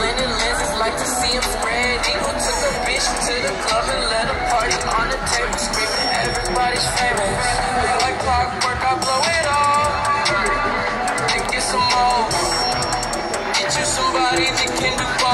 Lennon lenses like to see them spread eagle. Took a bitch to the club and let a party on the table. Screaming, everybody's famous. Like clockwork, I blow it all. And get some more. Get you somebody that can do